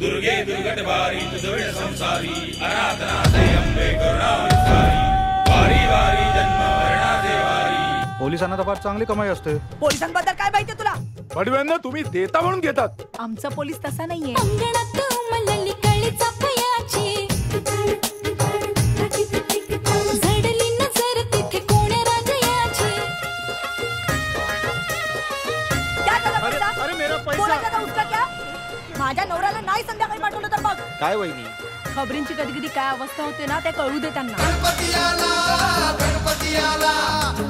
दुर्गे दुर्गतवारी तुदुविण संसारी अनाथनाथे अंबे करुणावतारी वारी वारी जन्म मरणाचे वारी पोलिसांना तर फार चांगली कमाई असते. पोलिसांबद्दल काय माहितीये तुला? पडव्यांना तुम्ही देता म्हणून घेतात. आमचा पोलीस तसा नाहीये. माझ्या नवऱ्याला नाही संध्याकाळी पाठवलं तर बघ. काय वहिनी? खबरींची कधी कधी काय अवस्था होते ना ते कळू दे त्यांना. लौट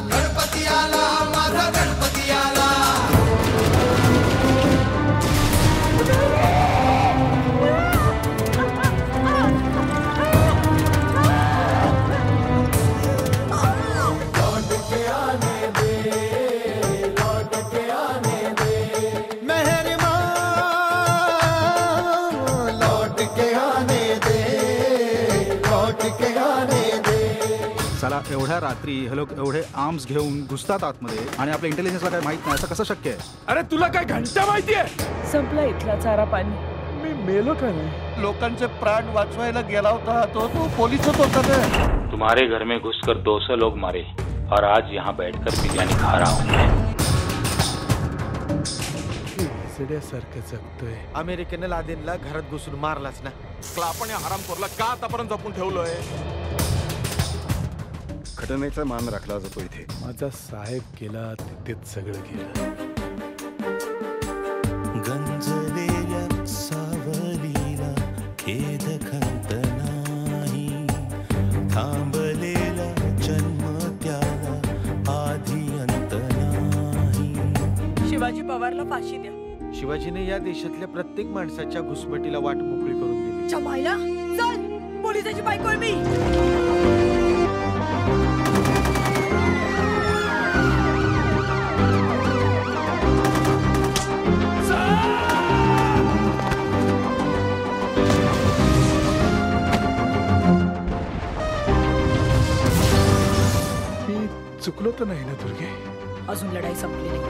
चला एवढ्या रात्री हे लोक एवढे आर्म्स घेऊन घुसतात आतमध्ये आणि आपल्या इंटेलिजन्सला काय माहीत नाही असं कसं शक्य आहे? अरे तुला काय घंटा माहितीये? संपलं इथला चारा पाणी. मी मेलो का नाही? लोकांचे प्राण वाचवायला गेला होता तो तो पोलीसच होता ना तुम्हारे घर में घुसकर 200 लोग मारे और आज यहाँ बैठकर बिरयानी खा रहा हूँ मैं। सारखं जगतोय. अमेरिकेने लादेनला घरात घुसून मारलाच ना. आपण या हरामखोरला का आतापर्यंत जपून ठेवलोय? घटनेचा मान राखला जातो इथे. माझा साहेब गेला तिथेच सगळं गेलं. गंजलेल्या सावलीला खेद खंत नाही. थांबलेला जन्म त्याला आधी अंत नाही. शिवाजी पवारला फाशी द्या. शिवाजीने या देशातल्या प्रत्येक माणसाच्या घुसमटीला वाट मोकळी करून दिली. जमायला चल पोलिसाची बायको मी. चुकलो तर नाही ना दुर्गे? अजून लढाई संपली नाही.